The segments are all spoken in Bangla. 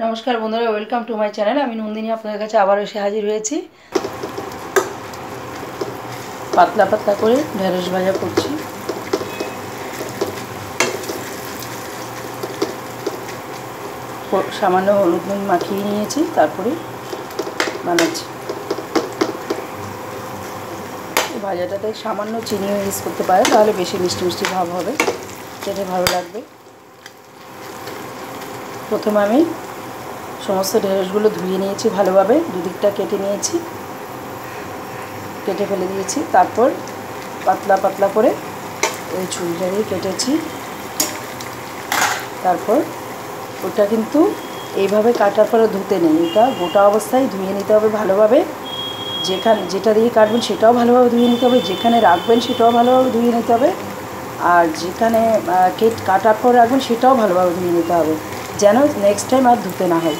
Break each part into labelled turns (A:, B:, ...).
A: নমস্কার বন্ধুরা ওয়েলকাম টু মাই চ্যানেল আমি নন্দিনী আপনাদের কাছে আবার এসে হাজির হয়েছি। পাতলা পাতলা করে ঢেঁড়স ভাজা করছি। সামান্য হলুদ নুন মাখিয়ে নিয়েছি, তারপরে বানাচ্ছি। ভাজাটাতে সামান্য চিনিও ইউজ করতে পারে তাহলে বেশি মিষ্টি মিষ্টি ভাব হবে, খেতে ভালো লাগবে। প্রথমে আমি সমস্ত ঢেঁড়সগুলো ধুয়ে নিয়েছি ভালোভাবে, দুদিকটা কেটে নিয়েছি। কেটে ফেলে দিয়েছি, তারপর পাতলা পাতলা করে ওই ছুরিটা দিয়ে কেটেছি। তারপর ওটা কিন্তু এইভাবে কাটার পরে ধুতে নেই, এটা গোটা অবস্থায় ধুয়ে নিতে হবে ভালোভাবে। যেখানে, যেটা দিয়ে কাটবেন সেটাও ভালোভাবে ধুয়ে নিতে হবে, যেখানে রাখবেন সেটাও ভালোভাবে ধুয়ে নিতে হবে। আর যেখানে কেট, কাটার পর রাখবেন সেটাও ভালোভাবে ধুয়ে নিতে হবে, যেন নেক্সট টাইম আর ধুতে না হয়।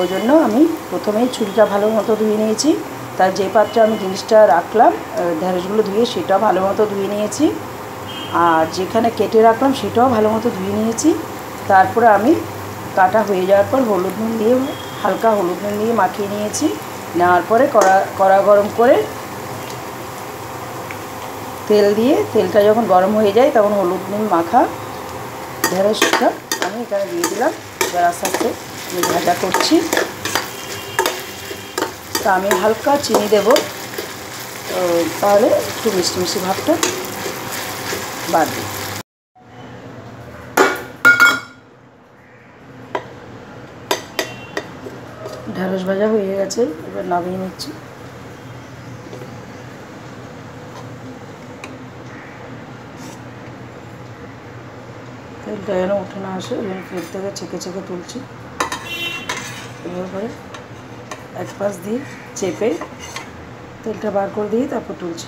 A: ওই জন্য আমি প্রথমেই ছুরিটা ভালো মতো ধুয়ে নিয়েছি। তার যে পাত্রে আমি জিনিসটা রাখলাম ঢ্যাঁড়সগুলো ধুয়ে সেটাও ভালো মতো ধুয়ে নিয়েছি। আর যেখানে কেটে রাখলাম সেটাও ভালো মতো ধুয়ে নিয়েছি। তারপরে আমি কাটা হয়ে যাওয়ার পর হলুদ নুন দিয়ে হালকা হলুদ নুন দিয়ে মাখিয়ে নিয়েছি। নেওয়ার পরে কড়া কড়া গরম করে তেল দিয়ে, তেলটা যখন গরম হয়ে যায় তখন হলুদ নুন মাখা ঢেঁড়সটা আমি এখানে দিয়ে দিলাম। এবার আস্তে আস্তে ভাজা করছি। তা আমি হালকা চিনি দেব। তো তাহলে একটু মিষ্টি মিষ্টি ভাবটা বাড়বে ঢেঁড়স ভাজা হয়ে গেছে, এবার নামিয়ে নিচ্ছি। তেলটা যেন উঠে না আসে ওই তেল থেকে ছেঁকে ছেঁকে তুলছি। এবার করে এক পাশ দিয়ে চেপে তেলটা বার করে দিয়ে তারপর তুলছি।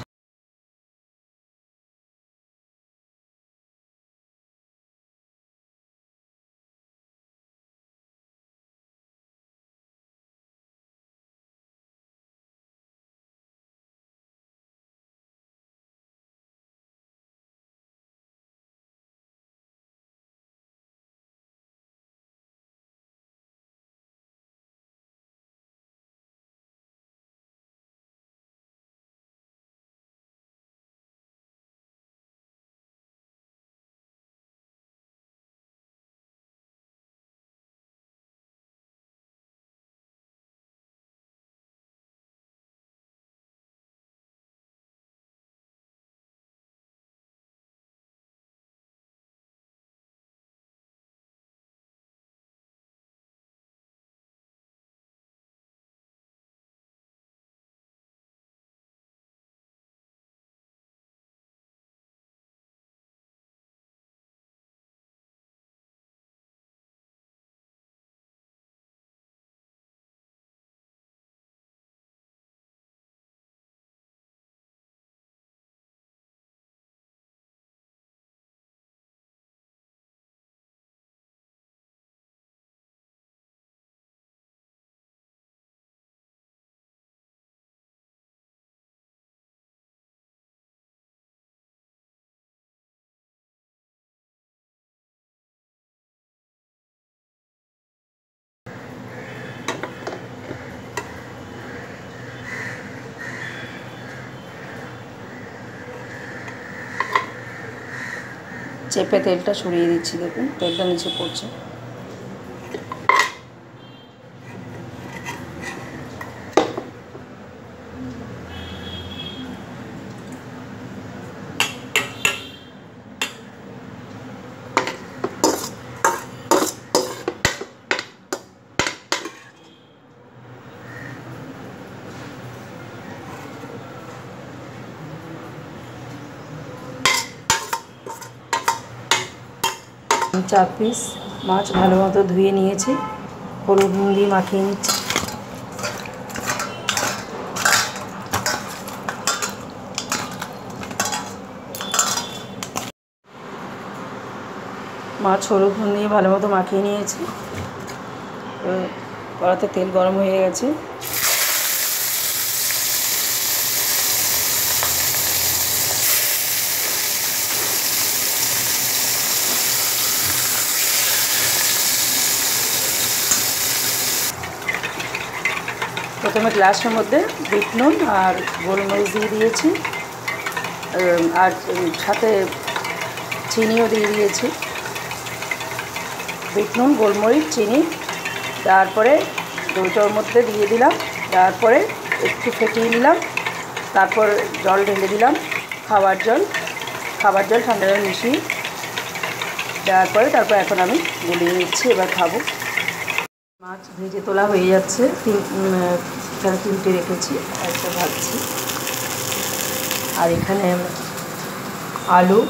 A: চেপে তেলটা সরিয়ে দিচ্ছি দেখুন তেলটা নিচে পড়ছে। চার পিস মাছ ভালো মতো ধুয়ে নিয়েছি। হলুদ নুন দিয়ে মাখিয়ে নিচ্ছি। মাছ হলুদ নুন দিয়ে ভালো মতো মাখিয়ে নিয়েছি। কড়াতে তেল গরম হয়ে গেছে। প্রথমে গ্লাসের মধ্যে বিট নুন আর গোলমরিচ দিয়ে দিয়েছি। আর সাথে চিনিও দিয়ে দিয়েছি। বিট নুন, গোলমরিচ, চিনি, তারপরে দইটার মধ্যে দিয়ে দিলাম। তারপরে একটু ফেটিয়ে নিলাম। তারপর জল ঢেলে দিলাম খাবার জল। খাবার জল ঠান্ডা জল মিশিয়ে। দেওয়ার পরে তারপর এখন আমি গুলিয়ে নিচ্ছি, এবার খাব। মাছ ভেজে তোলা হয়ে যাচ্ছে। তিন তিনটে রেখেছি একটা ভাজছি। আর এখানে আলু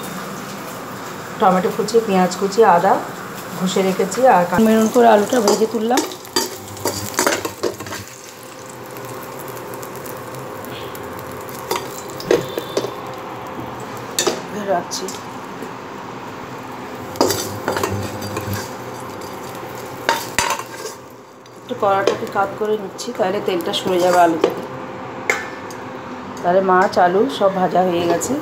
A: টমেটো কুচি পেঁয়াজ কুচি আদা ঘষে রেখেছি আর মেরুন করে আলুটা ভেজে তুললাম। রাখছি। কড়াটাকে কাত করে নিচ্ছি, তাহলে তেলটা সরে যাবে আলু থেকে তাহলে মাছ, আলু সব ভাজা হয়ে গেছে।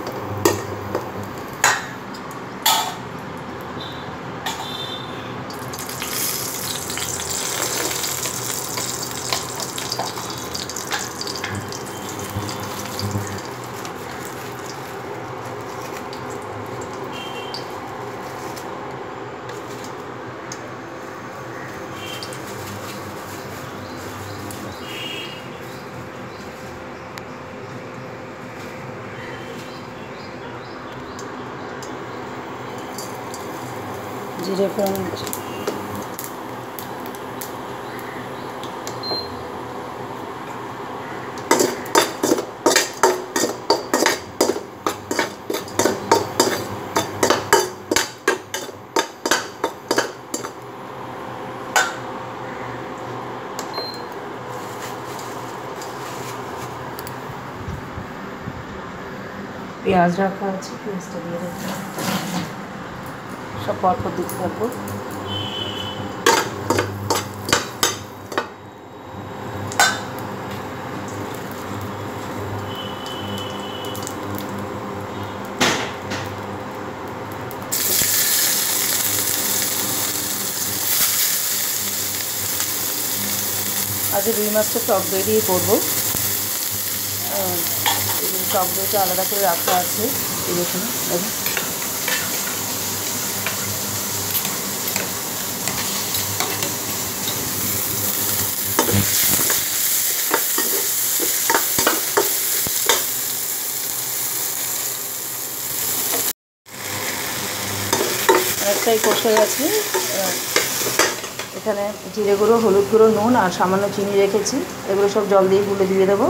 A: জিরে ফোড়ন পেঁয়াজ রাখা আছে পেঁয়াজটা দিয়ে দেবো সব পরপর দিতে থাকব। আজকে রুই মাছটা টক দই দিয়ে করব। টক দইটা আলাদা করে রাখা আছে, এই দেখুন। অনেকটাই কষে গেছে। এখানে জিরে গুঁড়ো, হলুদ গুঁড়ো, নুন আর সামান্য চিনি রেখেছি। এগুলো সব জল দিয়ে গুলে দিয়ে দেবো।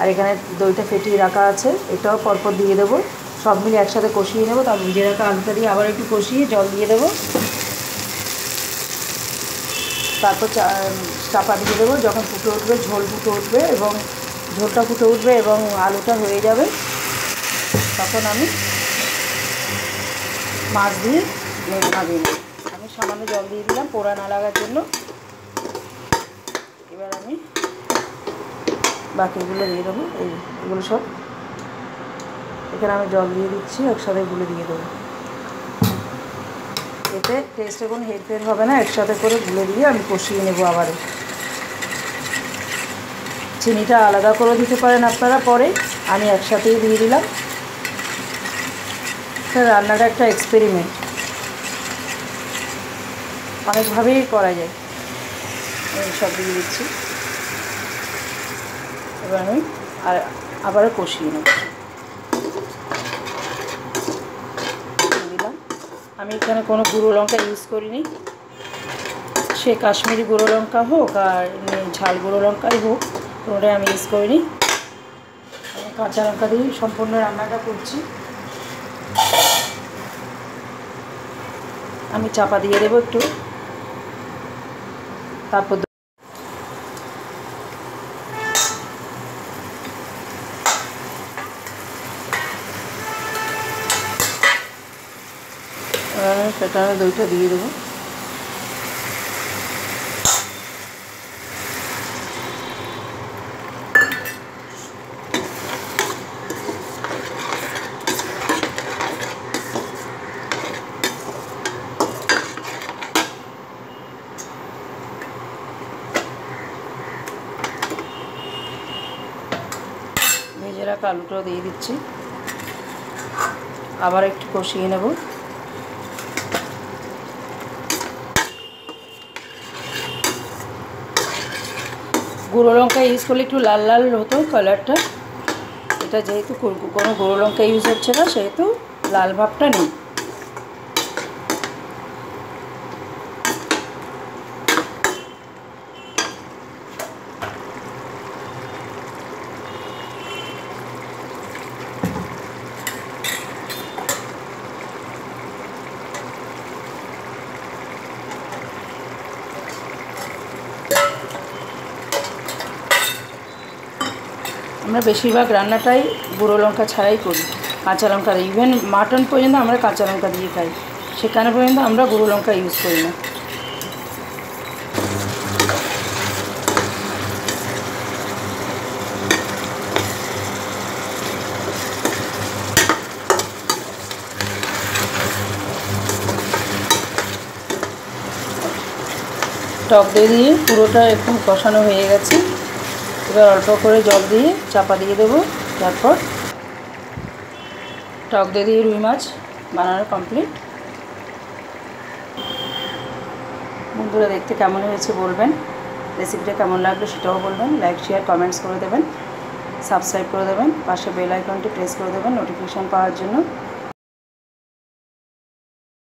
A: আর এখানে দইটা ফেটিয়ে রাখা আছে, এটাও পরপর দিয়ে দেবো। সব মিলে একসাথে কষিয়ে নেব। তার ভিজে রাখা আলুটা দিয়ে আবার একটু কষিয়ে জল দিয়ে দেবো। তারপর চাপা দিয়ে দেবো। যখন ফুটে উঠবে, ঝোল ফুটে উঠবে এবং ঝোলটা ফুটে উঠবে এবং আলুটা হয়ে যাবে, তখন আমি মাছ দিয়ে ভাজিয়ে আমি সামান্য জল দিয়ে দিলাম, পোড়া না লাগার জন্য। এবার আমি বাকিগুলো দিয়ে দেবো, এই এগুলো সব। এখানে আমি জল দিয়ে দিচ্ছি, একসাথে গুলে দিয়ে দেবো। এতে টেস্টে কোনো হেরফের হবে না, একসাথে করে গুলে দিয়ে আমি কষিয়ে নেব আবারও। চিনিটা আলাদা করে দিতে পারেন আপনারা, পরে আমি একসাথেই দিয়ে দিলাম। রান্নাটা একটা এক্সপেরিমেন্ট অনেকভাবেই করা যায়। আমি সব দিয়ে দিচ্ছি। এবার আমি আর আবারও কষিয়ে নেব। আমি এখানে কোনো গুঁড়ো লঙ্কা ইউজ করিনি। সে কাশ্মীরি গুঁড়ো লঙ্কা হোক আর ঝাল গুঁড়ো লঙ্কাই হোক, কোনোটাই আমি ইউজ করিনি। আমি কাঁচা লঙ্কা দিয়েই সম্পূর্ণ রান্নাটা করছি। আমি চাপা দিয়ে দেবো একটু। তারপর সেটা দইটা দিয়ে আলুটাও দিয়ে দিচ্ছি। আবার একটু কষিয়ে নেব। গুঁড়ো লঙ্কা ইউজ করলে একটু লাল লাল হতো কালারটা এটা যেহেতু কোনো গুঁড়ো লঙ্কা ইউজ হচ্ছে না, সেহেতু লাল ভাবটা নেই। আমরা বেশিরভাগ রান্নাটাই গুঁড়ো লঙ্কা ছাড়াই করি, কাঁচা লঙ্কা দিই ইভেন মাটন পর্যন্ত আমরা কাঁচা লঙ্কা দিয়ে খাই, সেখানে পর্যন্ত আমরা গুঁড়ো লঙ্কা ইউজ করি না। টক দিয়ে দিয়ে পুরোটা একদম কষানো হয়ে গেছে। এবার অল্প করে জল দিয়ে চাপা দিয়ে দেবো, তারপর টক দিয়ে দিয়ে রুই মাছ বানানো কমপ্লিট বন্ধুরা দেখতে কেমন হয়েছে বলবেন রেসিপিটা কেমন লাগল সেটাও বলবেন লাইক শেয়ার কমেন্টস করে দেবেন সাবস্ক্রাইব করে দেবেন, পাশে বেল আইকনটি প্রেস করে দেবেন নোটিফিকেশান পাওয়ার জন্য।